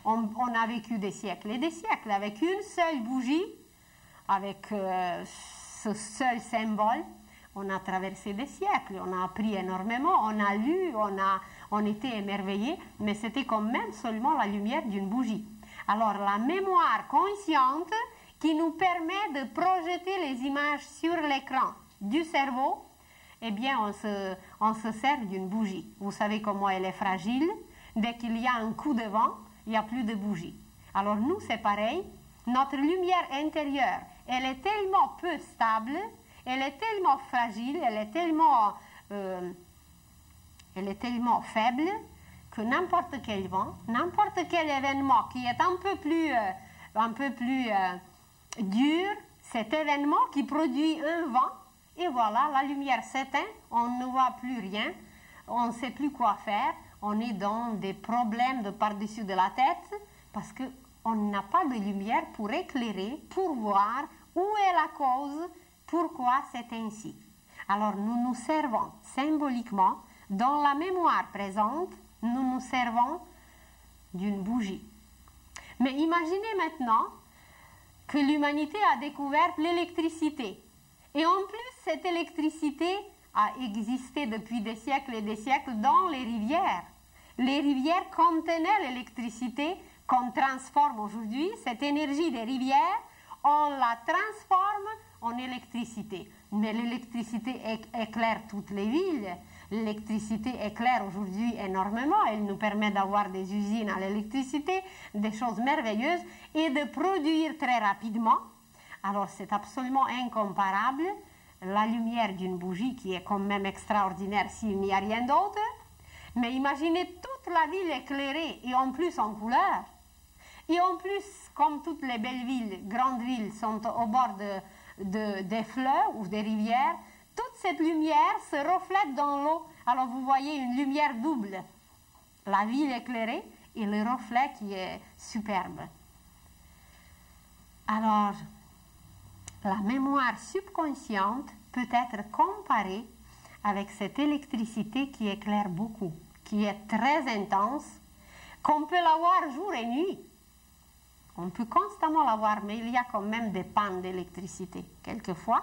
On, a vécu des siècles et des siècles avec une seule bougie, avec euh, ce seul symbole. On a traversé des siècles, on a appris énormément, on a lu, on, a, on était émerveillés, mais c'était quand même seulement la lumière d'une bougie. Alors la mémoire consciente qui nous permet de projeter les images sur l'écran du cerveau, eh bien, on se, on se sert d'une bougie. Vous savez comment elle est fragile. Dès qu'il y a un coup de vent, il n'y a plus de bougie. Alors nous, c'est pareil. Notre lumière intérieure, elle est tellement peu stable, elle est tellement fragile, elle est tellement, euh, elle est tellement faible que n'importe quel vent, n'importe quel événement qui est un peu plus, euh, un peu plus euh, dur, cet événement qui produit un vent, et voilà, la lumière s'éteint, on ne voit plus rien, on ne sait plus quoi faire, on est dans des problèmes de par-dessus de la tête parce qu'on n'a pas de lumière pour éclairer, pour voir où est la cause, pourquoi c'est ainsi. Alors nous nous servons symboliquement, dans la mémoire présente, nous nous servons d'une bougie. Mais imaginez maintenant que l'humanité a découvert l'électricité. Et en plus, cette électricité a existé depuis des siècles et des siècles dans les rivières. Les rivières contenaient l'électricité qu'on transforme aujourd'hui. Cette énergie des rivières, on la transforme en électricité. Mais l'électricité éclaire toutes les villes. L'électricité éclaire aujourd'hui énormément. Elle nous permet d'avoir des usines à l'électricité, des choses merveilleuses et de produire très rapidement. Alors c'est absolument incomparable la lumière d'une bougie qui est quand même extraordinaire s'il n'y a rien d'autre. Mais imaginez toute la ville éclairée et en plus en couleur. Et en plus, comme toutes les belles villes, grandes villes sont au bord de, des fleuves ou des rivières, toute cette lumière se reflète dans l'eau. Alors vous voyez une lumière double. La ville éclairée et le reflet qui est superbe. Alors, la mémoire subconsciente peut être comparée avec cette électricité qui éclaire beaucoup, qui est très intense, qu'on peut l'avoir jour et nuit. On peut constamment l'avoir, mais il y a quand même des pannes d'électricité, quelquefois.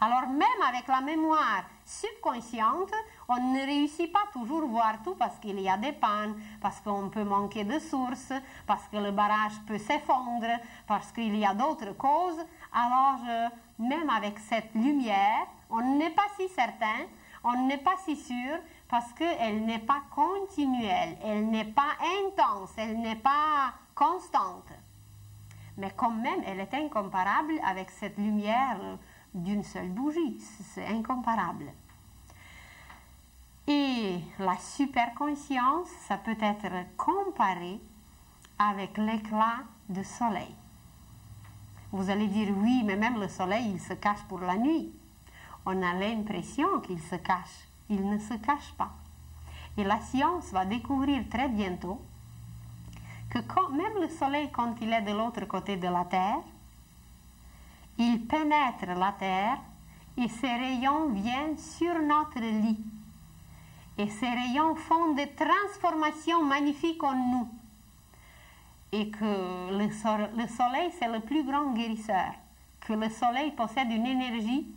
Alors même avec la mémoire subconsciente, on ne réussit pas toujours voir tout parce qu'il y a des pannes, parce qu'on peut manquer de sources, parce que le barrage peut s'effondrer, parce qu'il y a d'autres causes. Alors euh, même avec cette lumière, on n'est pas si certain, on n'est pas si sûr parce qu'elle n'est pas continuelle, elle n'est pas intense, elle n'est pas constante. Mais quand même, elle est incomparable avec cette lumière d'une seule bougie. C'est incomparable. Et la superconscience, ça peut être comparé avec l'éclat du soleil. Vous allez dire oui, mais même le soleil, il se cache pour la nuit. On a l'impression qu'il se cache. Il ne se cache pas. Et la science va découvrir très bientôt que même le soleil, quand il est de l'autre côté de la Terre, il pénètre la terre et ses rayons viennent sur notre lit. Et ces rayons font des transformations magnifiques en nous. Et que le, le soleil, c'est le plus grand guérisseur, que le soleil possède une énergie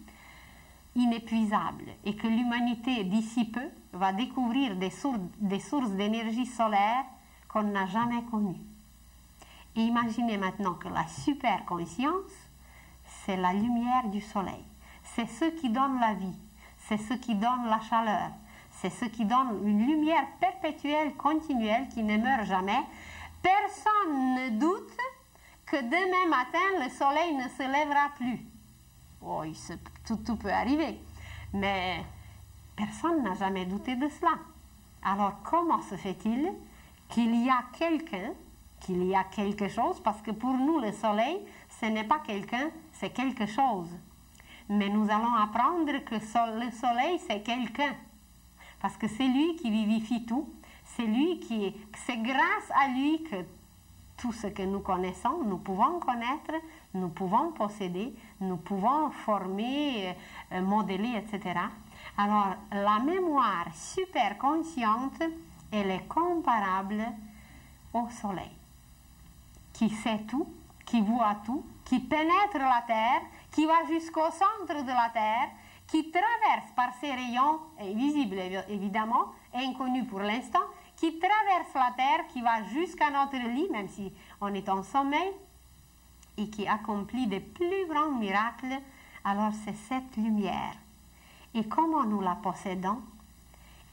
inépuisable et que l'humanité d'ici peu va découvrir des, des sources d'énergie solaire qu'on n'a jamais connues. Et imaginez maintenant que la super conscience, c'est la lumière du soleil. C'est ce qui donne la vie, c'est ce qui donne la chaleur, c'est ce qui donne une lumière perpétuelle, continuelle, qui ne meurt jamais. Personne ne doute que demain matin, le soleil ne se lèvera plus. Oh, tout, tout peut arriver. Mais personne n'a jamais douté de cela. Alors comment se fait-il qu'il y a quelqu'un, qu'il y a quelque chose, parce que pour nous le soleil, ce n'est pas quelqu'un, c'est quelque chose. Mais nous allons apprendre que le soleil, c'est quelqu'un. Parce que c'est lui qui vivifie tout. C'est lui qui, c'est grâce à lui que tout ce que nous connaissons, nous pouvons connaître, nous pouvons posséder, nous pouvons former, euh, etc. Alors, la mémoire super consciente, elle est comparable au soleil, qui sait tout, qui voit tout, qui pénètre la terre, qui va jusqu'au centre de la terre, qui traverse par ses rayons, invisibles évidemment, inconnus pour l'instant, qui traverse la terre, qui va jusqu'à notre lit, même si on est en sommeil, et qui accomplit des plus grands miracles, alors c'est cette lumière. Et comment nous la possédons?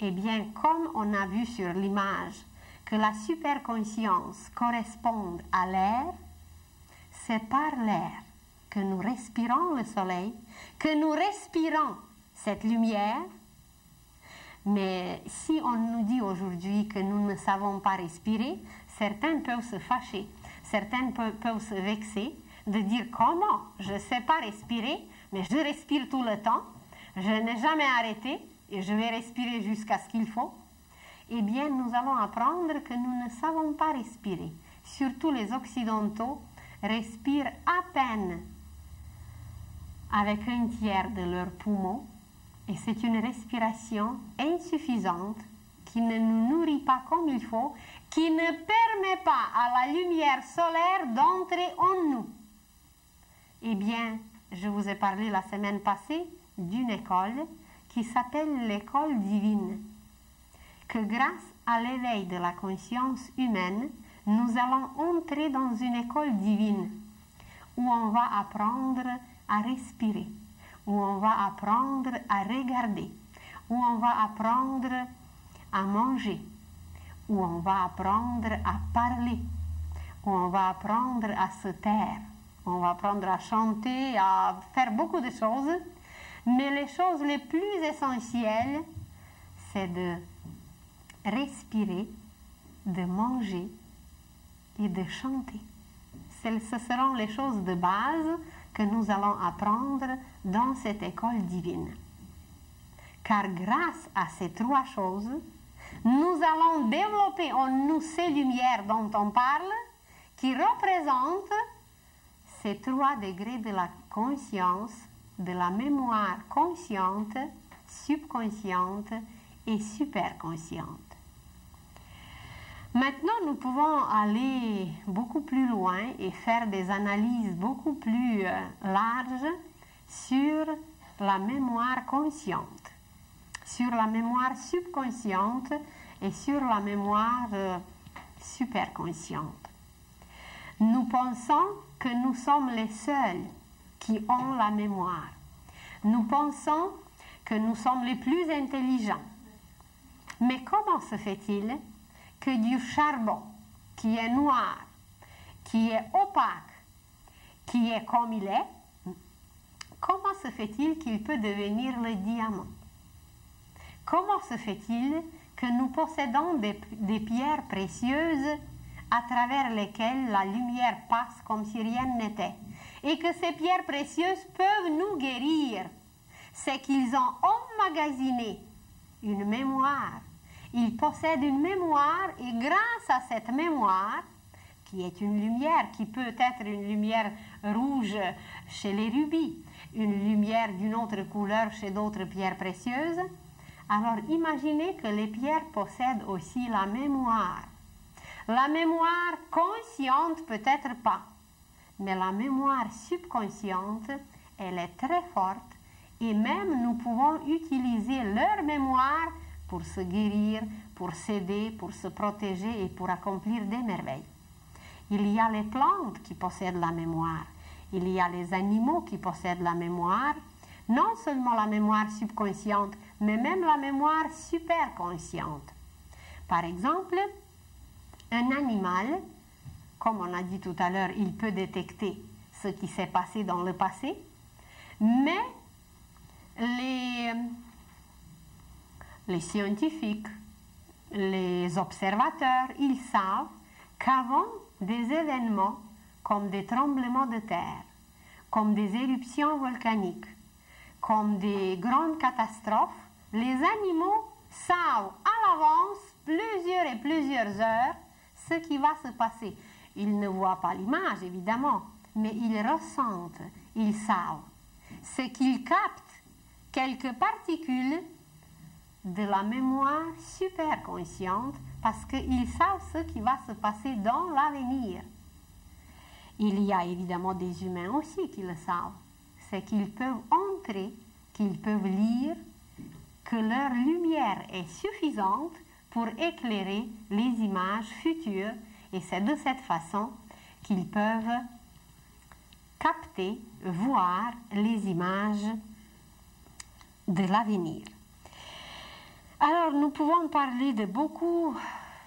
Eh bien, comme on a vu sur l'image que la superconscience correspond à l'air, c'est par l'air que nous respirons le soleil, que nous respirons cette lumière. Mais si on nous dit aujourd'hui que nous ne savons pas respirer, certains peuvent se fâcher, certains peuvent se vexer de dire comment? Je ne sais pas respirer, mais je respire tout le temps, je n'ai jamais arrêté et je vais respirer jusqu'à ce qu'il faut. Eh bien, nous allons apprendre que nous ne savons pas respirer. Surtout les Occidentaux respirent à peine avec un tiers de leurs poumons et c'est une respiration insuffisante qui ne nous nourrit pas comme il faut, qui ne permet pas à la lumière solaire d'entrer en nous. Eh bien, je vous ai parlé la semaine passée d'une école qui s'appelle l'école divine, que grâce à l'éveil de la conscience humaine, nous allons entrer dans une école divine où on va apprendre à respirer, où on va apprendre à regarder, où on va apprendre à manger, où on va apprendre à parler, où on va apprendre à se taire, on va apprendre à chanter, à faire beaucoup de choses, mais les choses les plus essentielles, c'est de respirer, de manger et de chanter. Ce seront les choses de base que nous allons apprendre dans cette école divine. Car grâce à ces trois choses, nous allons développer en nous ces lumières dont on parle, qui représentent ces trois degrés de la conscience, de la mémoire consciente, subconsciente et superconsciente. Maintenant, nous pouvons aller beaucoup plus loin et faire des analyses beaucoup plus euh, larges sur la mémoire consciente, sur la mémoire subconsciente et sur la mémoire euh, superconsciente. Nous pensons que nous sommes les seuls qui ont la mémoire. Nous pensons que nous sommes les plus intelligents. Mais comment se fait-il que du charbon qui est noir, qui est opaque, qui est comme il est, comment se fait-il qu'il peut devenir le diamant? Comment se fait-il que nous possédons des, des, pierres précieuses à travers lesquelles la lumière passe comme si rien n'était et que ces pierres précieuses peuvent nous guérir? C'est qu'ils ont emmagasiné une mémoire il possède une mémoire et grâce à cette mémoire, qui est une lumière, qui peut être une lumière rouge chez les rubis, une lumière d'une autre couleur chez d'autres pierres précieuses, alors imaginez que les pierres possèdent aussi la mémoire. La mémoire consciente peut-être pas, mais la mémoire subconsciente, elle est très forte et même nous pouvons utiliser leur mémoire pour se guérir, pour s'aider, pour se protéger et pour accomplir des merveilles. Il y a les plantes qui possèdent la mémoire, il y a les animaux qui possèdent la mémoire, non seulement la mémoire subconsciente, mais même la mémoire superconsciente. Par exemple, un animal, comme on a dit tout à l'heure, il peut détecter ce qui s'est passé dans le passé, mais les, les scientifiques, les observateurs, ils savent qu'avant des événements comme des tremblements de terre, comme des éruptions volcaniques, comme des grandes catastrophes, les animaux savent à l'avance, plusieurs et plusieurs heures, ce qui va se passer. Ils ne voient pas l'image, évidemment, mais ils ressentent, ils savent. Ce qu'ils captent, quelques particules de la mémoire super consciente, parce qu'ils savent ce qui va se passer dans l'avenir. Il y a évidemment des humains aussi qui le savent. C'est qu'ils peuvent entrer, qu'ils peuvent lire, que leur lumière est suffisante pour éclairer les images futures et c'est de cette façon qu'ils peuvent capter, voir les images de l'avenir. Alors nous pouvons parler de beaucoup,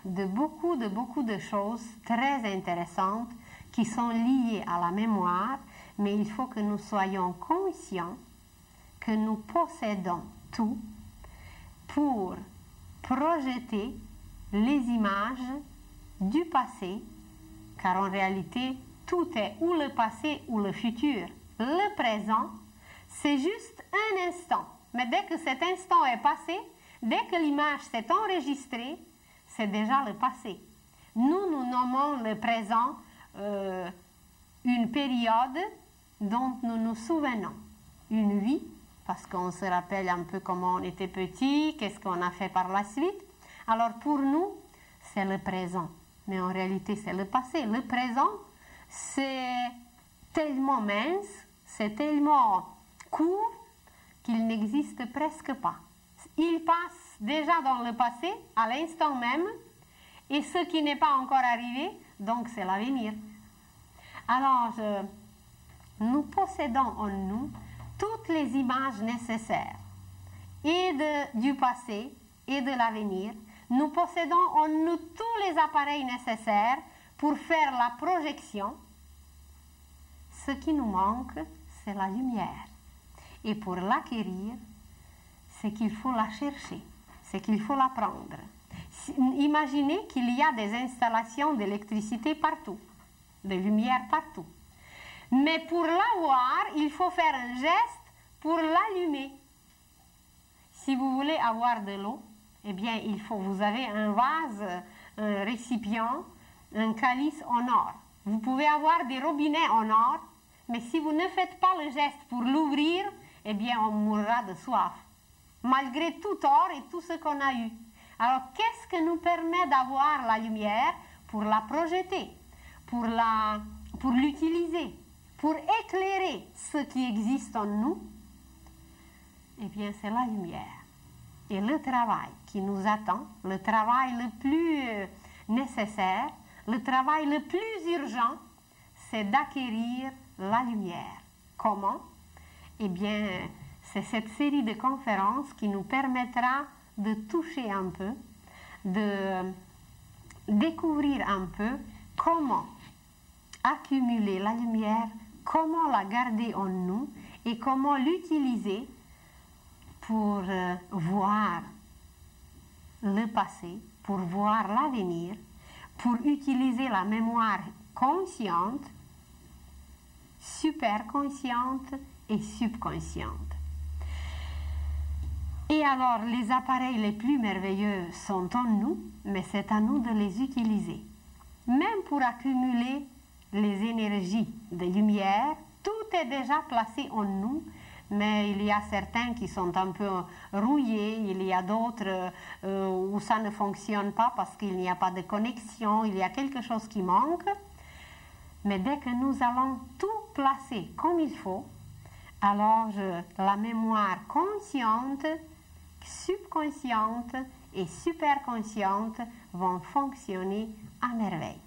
de beaucoup, de beaucoup de choses très intéressantes qui sont liées à la mémoire, mais il faut que nous soyons conscients que nous possédons tout pour projeter les images du passé, car en réalité, tout est ou le passé ou le futur. Le présent, c'est juste un instant. Mais dès que cet instant est passé, dès que l'image s'est enregistrée, c'est déjà le passé. Nous, nous nommons le présent euh, une période dont nous nous souvenons, une vie, parce qu'on se rappelle un peu comment on était petit, qu'est-ce qu'on a fait par la suite. Alors pour nous, c'est le présent, mais en réalité c'est le passé. Le présent, c'est tellement mince, c'est tellement court qu'il n'existe presque pas. Il passe déjà dans le passé, à l'instant même, et ce qui n'est pas encore arrivé, donc c'est l'avenir. Alors, nous possédons en nous toutes les images nécessaires, et du passé et de l'avenir. Nous possédons en nous tous les appareils nécessaires pour faire la projection. Ce qui nous manque, c'est la lumière. Et pour l'acquérir, c'est qu'il faut la chercher, c'est qu'il faut la prendre. Imaginez qu'il y a des installations d'électricité partout, de lumière partout. Mais pour l'avoir, il faut faire un geste pour l'allumer. Si vous voulez avoir de l'eau, eh bien, il faut, vous avez un vase, un récipient, un calice en or. Vous pouvez avoir des robinets en or, mais si vous ne faites pas le geste pour l'ouvrir, eh bien, on mourra de soif, malgré tout or et tout ce qu'on a eu. Alors, qu'est-ce que nous permet d'avoir la lumière pour la projeter, pour la, pour l'utiliser, pour éclairer ce qui existe en nous? Eh bien, c'est la lumière. Et le travail qui nous attend, le travail le plus euh, nécessaire, le travail le plus urgent, c'est d'acquérir la lumière. Comment? Eh bien, c'est cette série de conférences qui nous permettra de toucher un peu, de découvrir un peu comment accumuler la lumière, comment la garder en nous et comment l'utiliser pour euh, voir le passé, pour voir l'avenir, pour utiliser la mémoire consciente, super consciente et subconsciente. Et alors, les appareils les plus merveilleux sont en nous, mais c'est à nous de les utiliser. Même pour accumuler les énergies de lumière, tout est déjà placé en nous, mais il y a certains qui sont un peu rouillés, il y a d'autres euh, où ça ne fonctionne pas parce qu'il n'y a pas de connexion, il y a quelque chose qui manque. Mais dès que nous allons tout placer comme il faut, alors la mémoire consciente, subconsciente et superconsciente vont fonctionner à merveille.